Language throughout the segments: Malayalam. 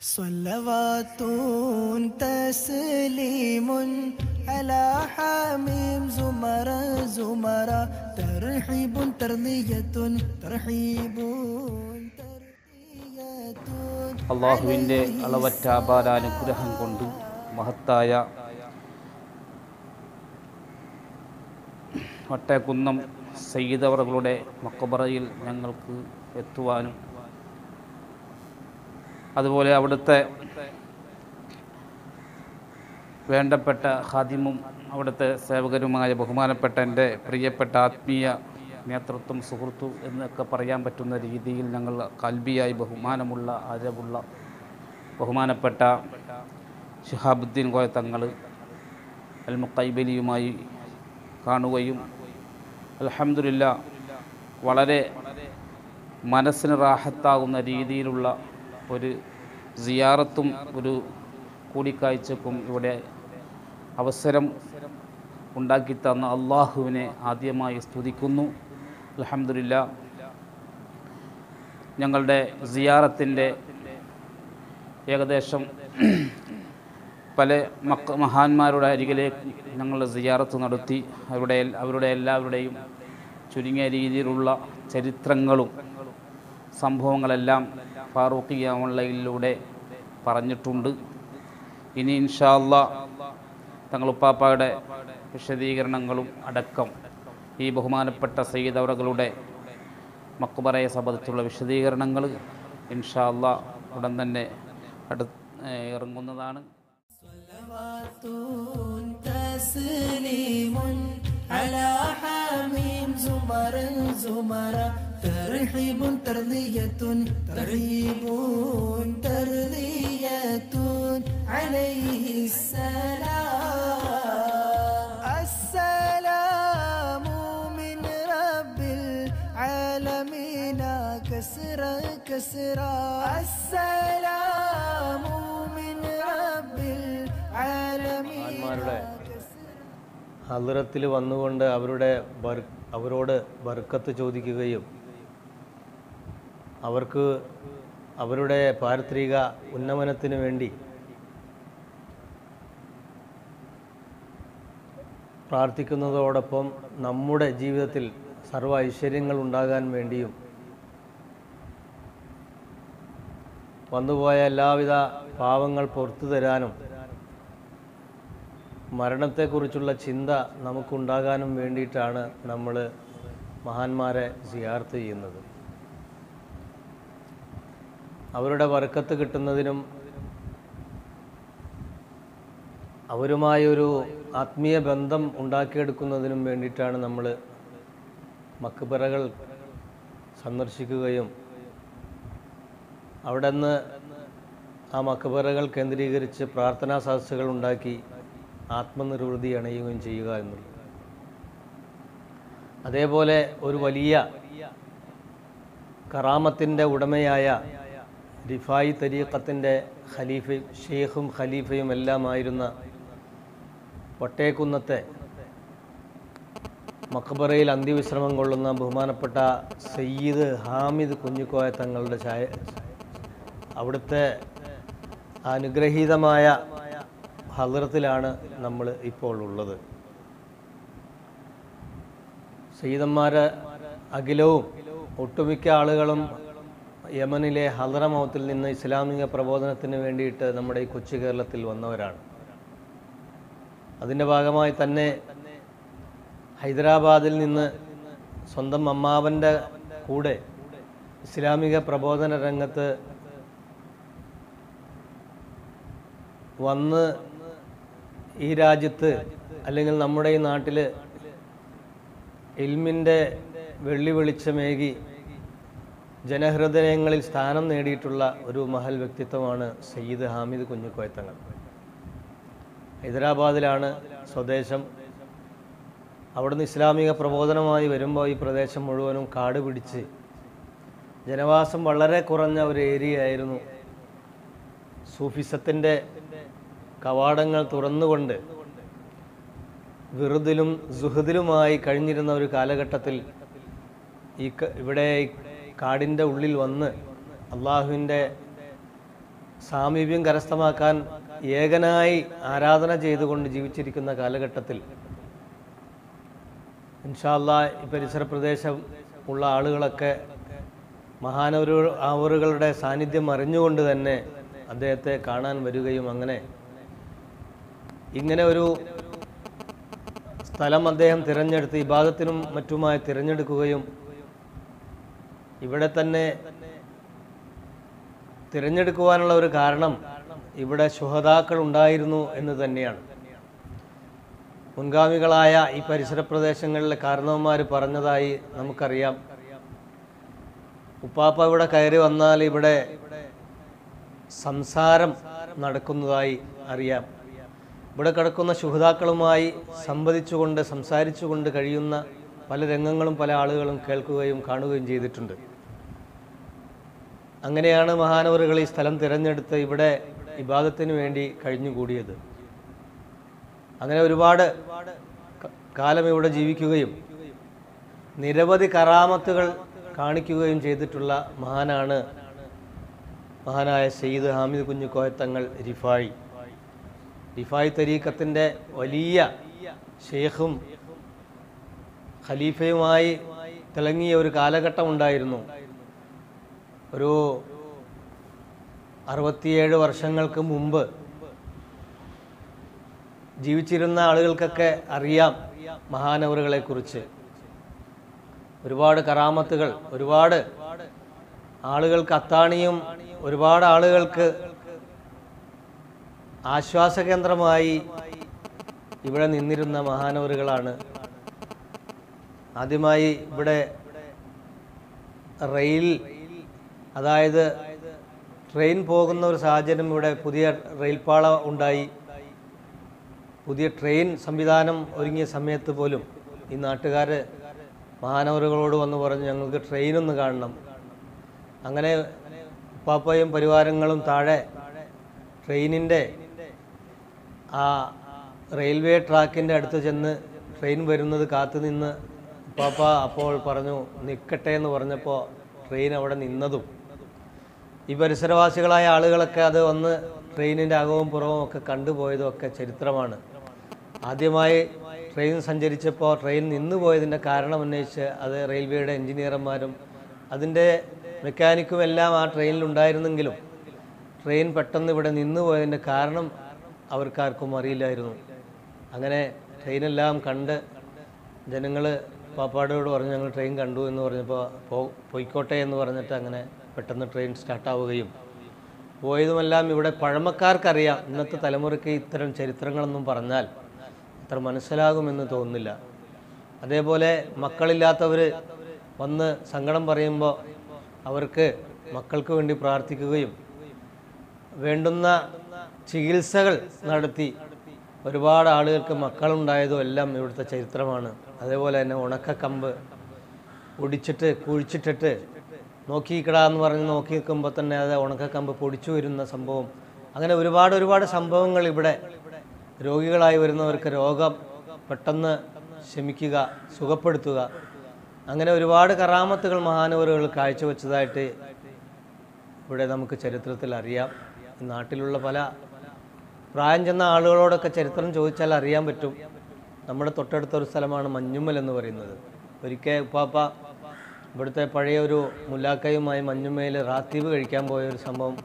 صلوات تسليم على حميم زمر زمر ترحيب ترضية ترحيب ترضية അള്ളാഹുവിൻ്റെ അളവറ്റ അപാരാനുഗ്രഹം കൊണ്ട് മഹത്തായ വട്ടേക്കുന്നം സയ്യിദവറുകളുടെ മക്കബറയിൽ ഞങ്ങൾക്ക് എത്തുവാനും അതുപോലെ അവിടുത്തെ വേണ്ടപ്പെട്ട ഖാദിമും അവിടുത്തെ സേവകരുമായ ബഹുമാനപ്പെട്ട എന്റെ പ്രിയപ്പെട്ട ആത്മീയ നേതൃത്വം സുഹൃത്തു എന്നൊക്കെ പറയാൻ പറ്റുന്ന രീതിയിൽ ഞങ്ങൾ കൽബിയായി ബഹുമാനമുള്ള അരവുള്ള ബഹുമാനപ്പെട്ട ഷിഹാബുദ്ദീൻ കോയ തങ്ങൾ അൽ മുക്കൈബലിയുമായി കാണുകയും അലഹമില്ല വളരെ മനസ്സിന് റാഹത്താകുന്ന രീതിയിലുള്ള ഒരു സിയാറത്തും ഒരു കൂടിക്കാഴ്ചക്കും ഇവിടെ അവസരം ഉണ്ടാക്കി തന്ന അള്ളാഹുവിനെ ആദ്യമായി സ്തുതിക്കുന്നു. അലഹമില്ല ഞങ്ങളുടെ സിയാറത്തിന്റെ ഏകദേശം പല മക്ക മഹാന്മാരുടെ അരികിലേക്ക് ഞങ്ങൾ സിയാറത്ത് നടത്തി. അവരുടെ അവരുടെ എല്ലാവരുടെയും ചുരുങ്ങിയ രീതിയിലുള്ള ചരിത്രങ്ങളും സംഭവങ്ങളെല്ലാം ഫാറൂഖിയ ഓൺലൈനിലൂടെ പറഞ്ഞിട്ടുണ്ട് ഇനി ഇൻഷാല്ല തങ്ങളുപ്പാപ്പയുടെ വിശദീകരണങ്ങളും അടക്കം ഈ ബഹുമാനപ്പെട്ട സയ്യിദ് അവറുകളുടെ മക്കുബറയെ സംബന്ധിച്ചുള്ള വിശദീകരണങ്ങൾ ഇൻഷാല്ല ഉടൻ തന്നെ അടു ഏഹ് ഇറങ്ങുന്നതാണ് صلوات تسليم على حميم زمر زمر ترحيب ترضية ترحيب ترضية عليه السلام السلام من رب العالمين كسرى كسرى السلام من رب العالمين മഹാന്മാരുടെ ഹലറത്തിൽ വന്നുകൊണ്ട് അവരുടെ ബർ- അവരോട് ബർക്കത്ത് ചോദിക്കുകയും അവർക്ക് അവരുടെ പാരിത്രിക ഉന്നമനത്തിന് വേണ്ടി പ്രാർത്ഥിക്കുന്നതോടൊപ്പം നമ്മുടെ ജീവിതത്തിൽ സർവ ഐശ്വര്യങ്ങൾ ഉണ്ടാകാൻ വേണ്ടിയും വന്നുപോയ എല്ലാവിധ പാവങ്ങൾ പുറത്തു തരാനും മരണത്തെക്കുറിച്ചുള്ള ചിന്ത നമുക്കുണ്ടാകാനും വേണ്ടിയിട്ടാണ് നമ്മൾ മഹാന്മാരെ സിയാർത്ത് ചെയ്യുന്നത്. അവരുടെ വർക്കത്ത് കിട്ടുന്നതിനും അവരുമായൊരു ആത്മീയ ബന്ധം ഉണ്ടാക്കിയെടുക്കുന്നതിനും വേണ്ടിയിട്ടാണ് നമ്മൾ മക്ബറകൾ സന്ദർശിക്കുകയും അവിടെ നിന്ന് ആ മക്ബറകൾ കേന്ദ്രീകരിച്ച് പ്രാർത്ഥനാ സദസ്സുകൾ ഉണ്ടാക്കി ആത്മനിർവൃതി അണയുകയും ചെയ്യുക എന്നുള്ളത്. അതേപോലെ ഒരു വലിയ കറാമത്തിന്റെ ഉടമയായ റിഫായി തരീഖത്തിന്റെ ഖലീഫയും ഷെയ്ഖും ഖലീഫയും എല്ലാമായിരുന്ന വട്ടേക്കുന്നത്തെ മക്ബറയിൽ അന്ത്യവിശ്രമം കൊള്ളുന്ന ബഹുമാനപ്പെട്ട സയ്യിദ് ഹാമിദ് കുഞ്ഞിക്കോയ തങ്ങളുടെ ചായ അവിടുത്തെ അനുഗ്രഹീതമായ ഹദ്രത്തിലാണ് നമ്മൾ ഇപ്പോൾ ഉള്ളത്. സയ്യിദന്മാർ അഖിലവും ഒട്ടുമിക്ക ആളുകളും യമനിലെ ഹലറമൗത്തിൽ നിന്ന് ഇസ്ലാമിക പ്രബോധനത്തിന് വേണ്ടിയിട്ട് നമ്മുടെ ഈ കൊച്ചു കേരളത്തിൽ വന്നവരാണ്. അതിന്റെ ഭാഗമായി തന്നെ ഹൈദരാബാദിൽ നിന്ന് സ്വന്തം അമ്മാവന്റെ കൂടെ ഇസ്ലാമിക പ്രബോധന രംഗത്ത് വന്ന് ഈ രാജ്യത്ത് അല്ലെങ്കിൽ നമ്മുടെ ഈ നാട്ടിൽ ഇൽമിന്റെ വെള്ളി വെളിച്ചമേകി ജനഹൃദയങ്ങളിൽ സ്ഥാനം നേടിയിട്ടുള്ള ഒരു മഹൽ വ്യക്തിത്വമാണ് സയ്യിദ് ഹാമിദ് കുഞ്ഞിക്കോയത്തങ്ങൾ. ഹൈദരാബാദിലാണ് സ്വദേശം. അവിടുന്ന് ഇസ്ലാമിക പ്രബോധനമായി വരുമ്പോൾ ഈ പ്രദേശം മുഴുവനും കാട് പിടിച്ച് ജനവാസം വളരെ കുറഞ്ഞ ഒരു ഏരിയ ആയിരുന്നു. സൂഫിസത്തിന്റെ കവാടങ്ങൾ തുറന്നുകൊണ്ട് വെറുതിലും സുഹൃതിലുമായി കഴിഞ്ഞിരുന്ന ഒരു കാലഘട്ടത്തിൽ ഈ ഇവിടെ കാടിന്റെ ഉള്ളിൽ വന്ന് അള്ളാഹുവിന്റെ സാമീപ്യം കരസ്ഥമാക്കാൻ ഏകനായി ആരാധന ചെയ്തുകൊണ്ട് ജീവിച്ചിരിക്കുന്ന കാലഘട്ടത്തിൽ ഇൻഷാല്ല ഈ പരിസര പ്രദേശം ഉള്ള ആളുകളൊക്കെ മഹാനവരു അവറുകളുടെ സാന്നിധ്യം അറിഞ്ഞുകൊണ്ട് തന്നെ അദ്ദേഹത്തെ കാണാൻ വരികയും അങ്ങനെ ഇങ്ങനെ ഒരു സ്ഥലം അദ്ദേഹം തിരഞ്ഞെടുത്ത് ഇബാദത്തിനും മറ്റുമായി തിരഞ്ഞെടുക്കുകയും ഇവിടെ തന്നെ തിരഞ്ഞെടുക്കുവാനുള്ള ഒരു കാരണം ഇവിടെ ശുഹതാക്കൾ ഉണ്ടായിരുന്നു എന്ന് തന്നെയാണ്. മുൻഗാമികളായ ഈ പരിസര പ്രദേശങ്ങളിലെ കാരണവന്മാർ പറഞ്ഞതായി നമുക്കറിയാം. ഉപ്പാപ്പ ഇവിടെ കയറി വന്നാൽ ഇവിടെ സംസാരം നടക്കുന്നതായി അറിയാം. ഇവിടെ കിടക്കുന്ന ശുഹതാക്കളുമായി സംവദിച്ചുകൊണ്ട് സംസാരിച്ചുകൊണ്ട് കഴിയുന്ന പല രംഗങ്ങളും പല ആളുകളും കേൾക്കുകയും കാണുകയും ചെയ്തിട്ടുണ്ട്. അങ്ങനെയാണ് മഹാനവറുകൾ ഈ സ്ഥലം തിരഞ്ഞെടുത്ത് ഇവിടെ ഇബാദത്തിന് വേണ്ടി കഴിഞ്ഞുകൂടിയത്. അങ്ങനെ ഒരുപാട് കാലം ഇവിടെ ജീവിക്കുകയും നിരവധി കറാമത്തുകൾ കാണിക്കുകയും ചെയ്തിട്ടുള്ള മഹാനാണ് മഹാനായ സെയ്ദ് ഹാമിദ് കുഞ്ഞു കോയത്തങ്ങൾ റിഫായി. റിഫായി തരീക്കത്തിന്റെ വലിയ ഷേഖും ഖലീഫയുമായി തിളങ്ങിയ ഒരു കാലഘട്ടം ഉണ്ടായിരുന്നു. ഒരു അറുപത്തിയേഴ് വർഷങ്ങൾക്ക് മുമ്പ് ജീവിച്ചിരുന്ന ആളുകൾക്കൊക്കെ അറിയാം മഹാനവറുകളെ കുറിച്ച് ഒരുപാട് കറാമത്തുകൾ ഒരുപാട് ആളുകൾക്ക് അത്താണിയും ഒരുപാട് ആളുകൾക്ക് ആശ്വാസകേന്ദ്രമായി ഇവിടെ നിന്നിരുന്ന മഹാനവറുകളാണ്. ആദ്യമായി ഇവിടെ റെയിൽ അതായത് ട്രെയിൻ പോകുന്ന ഒരു സാഹചര്യം ഇവിടെ പുതിയ റെയിൽപാള ഉണ്ടായി. പുതിയ ട്രെയിൻ സംവിധാനം ഒരുങ്ങിയ സമയത്ത് പോലും ഈ നാട്ടുകാർ മഹാനവറുകളോട് വന്ന് പറഞ്ഞു ഞങ്ങൾക്ക് ട്രെയിനൊന്ന് കാണണം. അങ്ങനെ ഉപ്പാപ്പയും പരിവാരങ്ങളും താഴെ ട്രെയിനിന്റെ ആ റെയിൽവേ ട്രാക്കിന്റെ അടുത്ത് ചെന്ന് ട്രെയിൻ വരുന്നത് കാത്തു നിന്ന് ഉപ്പാപ്പ അപ്പോൾ പറഞ്ഞു നിൽക്കട്ടെ എന്ന് പറഞ്ഞപ്പോൾ ട്രെയിൻ അവിടെ നിന്നതും ഈ പരിസരവാസികളായ ആളുകളൊക്കെ അത് വന്ന് ട്രെയിനിന്റെ അകവും പുറവും ഒക്കെ കണ്ടുപോയതും ഒക്കെ ചരിത്രമാണ്. ആദ്യമായി ട്രെയിൻ സഞ്ചരിച്ചപ്പോൾ ട്രെയിൻ നിന്ന് പോയതിന്റെ കാരണം ഉന്നയിച്ച് അത് റെയിൽവേയുടെ എഞ്ചിനീയർമാരും അതിന്റെ മെക്കാനിക്കും എല്ലാം ആ ട്രെയിനിലുണ്ടായിരുന്നെങ്കിലും ട്രെയിൻ പെട്ടെന്ന് ഇവിടെ നിന്ന് പോയതിന്റെ കാരണം അവർക്കാർക്കും അറിയില്ലായിരുന്നു. അങ്ങനെ ട്രെയിനെല്ലാം കണ്ട് ജനങ്ങൾ പാപ്പാടോട് പറഞ്ഞു ഞങ്ങൾ ട്രെയിൻ കണ്ടു എന്ന് പറഞ്ഞപ്പോൾ പോയിക്കോട്ടെ എന്ന് പറഞ്ഞിട്ട് അങ്ങനെ പെട്ടെന്ന് ട്രെയിൻ സ്റ്റാർട്ടാവുകയും പോയതുമെല്ലാം ഇവിടെ പഴമക്കാർക്കറിയാം. ഇന്നത്തെ തലമുറയ്ക്ക് ഇത്തരം ചരിത്രങ്ങളൊന്നും പറഞ്ഞാൽ അത്ര മനസ്സിലാകുമെന്ന് തോന്നുന്നില്ല. അതേപോലെ മക്കളില്ലാത്തവർ വന്ന് സങ്കടം പറയുമ്പോൾ അവർക്ക് മക്കൾക്ക് വേണ്ടി പ്രാർത്ഥിക്കുകയും വേണ്ടുന്ന ചികിത്സകൾ നടത്തി ഒരുപാട് ആളുകൾക്ക് മക്കളുണ്ടായതും എല്ലാം ഇവിടുത്തെ ചരിത്രമാണ്. അതേപോലെ തന്നെ ഉണക്കക്കമ്പ് ഒടിച്ചിട്ട് കുഴിച്ചിട്ടിട്ട് നോക്കിക്കടാ എന്ന് പറഞ്ഞ് നോക്കി നിൽക്കുമ്പോൾ തന്നെ അത് ഉണക്കക്കമ്പ് പൊടിച്ചു വരുന്ന സംഭവം. അങ്ങനെ ഒരുപാട് ഒരുപാട് സംഭവങ്ങൾ ഇവിടെ രോഗികളായി വരുന്നവർക്ക് രോഗം പെട്ടെന്ന് ശമിക്കുക സുഖപ്പെടുത്തുക. അങ്ങനെ ഒരുപാട് കറാമത്തുകൾ മഹാനവറുകൾ കാഴ്ചവെച്ചതായിട്ട് ഇവിടെ നമുക്ക് ചരിത്രത്തിൽ അറിയാം. നാട്ടിലുള്ള പല പ്രായം ചെന്ന ആളുകളോടൊക്കെ ചരിത്രം ചോദിച്ചാൽ അറിയാൻ പറ്റും. നമ്മുടെ തൊട്ടടുത്ത ഒരു സ്ഥലമാണ് മഞ്ഞുമ്മൽ എന്ന് പറയുന്നത്. ഒരിക്കൽ ഉപ്പാപ്പ ഇവിടുത്തെ പഴയ ഒരു മുല്ലാക്കയുമായി മഞ്ഞുമേൽ റാത്തീവ് കഴിക്കാൻ പോയ ഒരു സംഭവം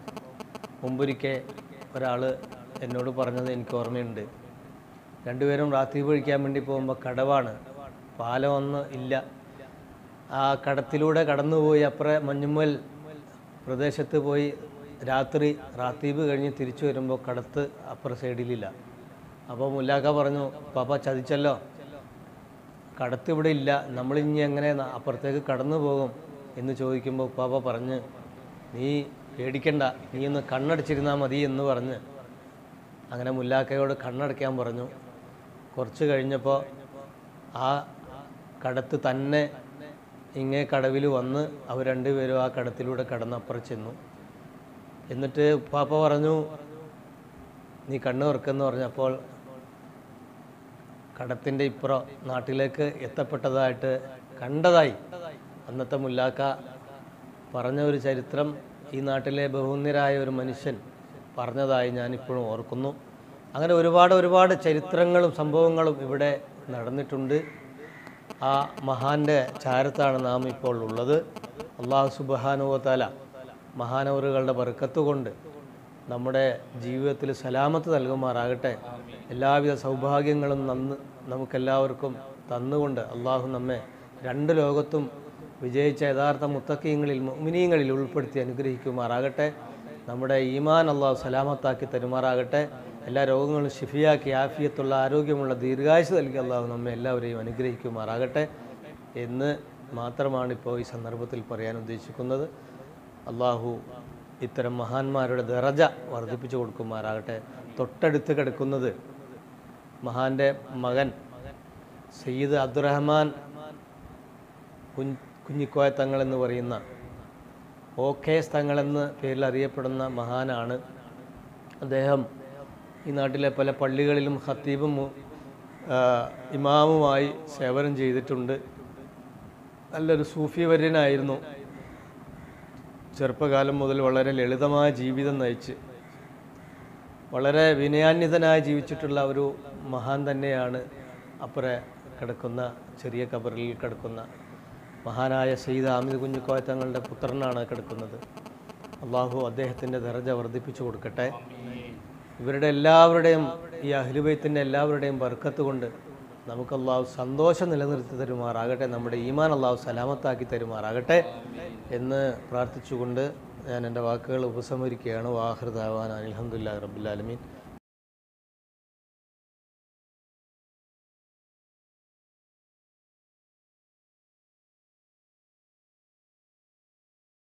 മുമ്പൊരിക്കെ ഒരാൾ എന്നോട് പറഞ്ഞത് എനിക്ക് ഓർമ്മയുണ്ട്. രണ്ടുപേരും റാത്തീവ് കഴിക്കാൻ വേണ്ടി പോകുമ്പോൾ കടവാണ്. പാലമൊന്നും ഇല്ല. ആ കടത്തിലൂടെ കടന്നുപോയി അപ്പുറ മഞ്ഞുമൽ പ്രദേശത്ത് പോയി രാത്രി റാത്തീബ് കഴിഞ്ഞ് തിരിച്ചു വരുമ്പോൾ കടത്ത് അപ്പുറ സൈഡിലില്ല. അപ്പോൾ മുല്ലാക്ക പറഞ്ഞു പാപ്പ ചതിച്ചല്ലോ. കടത്ത് ഇവിടെ ഇല്ല നമ്മളിനി എങ്ങനെ അപ്പുറത്തേക്ക് കടന്നു പോകും എന്ന് ചോദിക്കുമ്പോൾ ഉപ്പാപ്പ പറഞ്ഞ് നീ പേടിക്കണ്ട. നീ ഒന്ന് കണ്ണടച്ചിരുന്നാൽ മതി എന്ന് പറഞ്ഞ് അങ്ങനെ മുല്ലാക്കയോട് കണ്ണടയ്ക്കാൻ പറഞ്ഞു. കുറച്ച് കഴിഞ്ഞപ്പോൾ ആ കടത്ത് തന്നെ ഇങ്ങേ കടവിൽ വന്ന് അവർ രണ്ടുപേരും ആ കടത്തിലൂടെ കടന്നപ്പുറം ചെന്നു. എന്നിട്ട് ഉപ്പാപ്പ പറഞ്ഞു നീ കണ്ണ് തുറക്കെന്ന് പറഞ്ഞപ്പോൾ കടത്തിന്റെ ഇപ്പുറം നാട്ടിലേക്ക് എത്തപ്പെട്ടതായിട്ട് കണ്ടതായി അന്നത്തെ മുല്ലാക്ക പറഞ്ഞ ഒരു ചരിത്രം ഈ നാട്ടിലെ ബഹുനിരായ ഒരു മനുഷ്യൻ പറഞ്ഞതായി ഞാനിപ്പോഴും ഓർക്കുന്നു. അങ്ങനെ ഒരുപാട് ഒരുപാട് ചരിത്രങ്ങളും സംഭവങ്ങളും ഇവിടെ നടന്നിട്ടുണ്ട്. ആ മഹാന്റെ ചാരത്താണ് നാം ഇപ്പോൾ ഉള്ളത്. അള്ളാഹു സുബാനുവത്താല മഹാനവറുകളുടെ ബർക്കത്ത് കൊണ്ട് നമ്മുടെ ജീവിതത്തിൽ സലാമത്ത് നൽകുമാറാകട്ടെ. എല്ലാവിധ സൗഭാഗ്യങ്ങളും നന്ന് നമുക്കെല്ലാവർക്കും തന്നുകൊണ്ട് അള്ളാഹു നമ്മെ രണ്ട് ലോകത്തും വിജയിച്ച യഥാർത്ഥ മുത്തക്കീങ്ങളിൽ മുമിനീങ്ങളിൽ ഉൾപ്പെടുത്തി അനുഗ്രഹിക്കുമാറാകട്ടെ. നമ്മുടെ ഈമാൻ അള്ളാഹു സലാമത്താക്കി തരുമാറാകട്ടെ. എല്ലാ രോഗങ്ങളും ഷിഫിയാക്കി ആഫിയത്തുള്ള ആരോഗ്യമുള്ള ദീർഘായുസ് നൽകി അള്ളാഹു നമ്മെ എല്ലാവരെയും അനുഗ്രഹിക്കുമാറാകട്ടെ എന്ന് മാത്രമാണ് ഇപ്പോൾ ഈ സന്ദർഭത്തിൽ പറയാൻ ഉദ്ദേശിക്കുന്നത്. അള്ളാഹു ഇത്തരം മഹാന്മാരുടെ ദറജ വർദ്ധിപ്പിച്ചു കൊടുക്കുമാറാകട്ടെ. തൊട്ടടുത്ത് കിടക്കുന്നത് മഹാന്റെ മകൻ സയ്യിദ് അബ്ദുറഹ്മാൻ കുഞ്ഞ് കുഞ്ഞിക്കോയ തങ്ങൾ എന്ന് പറയുന്ന ഓക്കെ തങ്ങളെന്ന് പേരിൽ അറിയപ്പെടുന്ന മഹാനാണ് അദ്ദേഹം. ഈ നാട്ടിലെ പല പള്ളികളിലും ഖത്തീബും ഇമാമുമായി സേവനം ചെയ്തിട്ടുണ്ട്. നല്ലൊരു സൂഫി വര്യനായിരുന്നു ചെറുപ്പകാലം മുതൽ വളരെ ലളിതമായ ജീവിതം നയിച്ച് വളരെ വിനയാന്വിതനായി ജീവിച്ചിട്ടുള്ള ഒരു മഹാൻ തന്നെയാണ് അപ്പുറേ കിടക്കുന്ന ചെറിയ കബറിൽ കിടക്കുന്ന മഹാനായ സയ്യിദ് ആമിദ് കുഞ്ഞിക്കോയ തങ്ങളുടെ പുത്രനാണ് കിടക്കുന്നത്. അള്ളാഹു അദ്ദേഹത്തിന്റെ ദർജ വർദ്ധിപ്പിച്ചു കൊടുക്കട്ടെ. ഇവരുടെ എല്ലാവരുടെയും ഈ അഹ്ലുബൈത്തിന്റെ എല്ലാവരുടെയും ബർക്കത്ത് കൊണ്ട് നമുക്ക് അള്ളാഹു സന്തോഷം നിലനിർത്തി തരുമാറാകട്ടെ. നമ്മുടെ ഈമാൻ അള്ളാഹു സലാമത്താക്കി തരുമാറാകട്ടെ എന്ന് പ്രാർത്ഥിച്ചുകൊണ്ട് ഞാൻ എന്റെ വാക്കുകൾ ഉപസംഹരിക്കുകയാണ്. വാഹൃദാവാൻ അലഹമുല്ലാ റബ്ബുലാലമീൻ